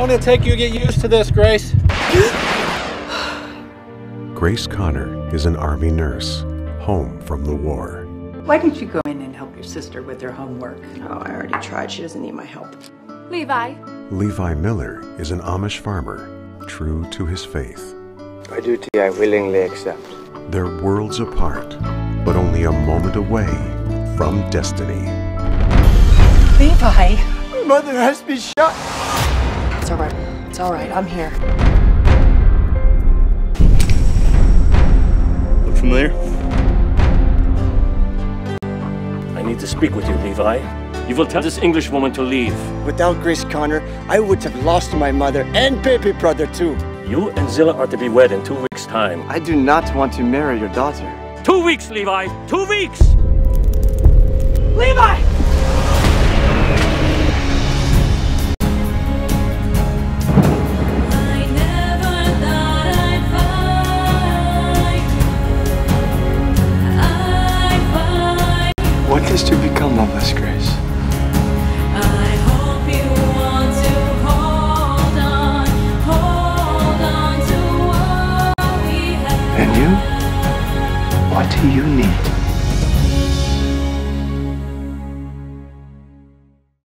long did it take you to get used to this, Grace? Grace Connor is an Army nurse, home from the war. Why don't you go in and help your sister with her homework? Oh, I already tried. She doesn't need my help. Levi. Levi Miller is an Amish farmer, true to his faith. My duty I willingly accept. They're worlds apart, but only a moment away from destiny. Levi! My mother has been shot! It's alright. It's alright. I'm here. Look familiar? I need to speak with you, Levi. You will tell this English woman to leave. Without Grace Connor, I would have lost my mother and baby brother too. You and Zilla are to be wed in two weeks' time. I do not want to marry your daughter. Two weeks, Levi! Two weeks! Is to become of us, Grace? And you? What do you need?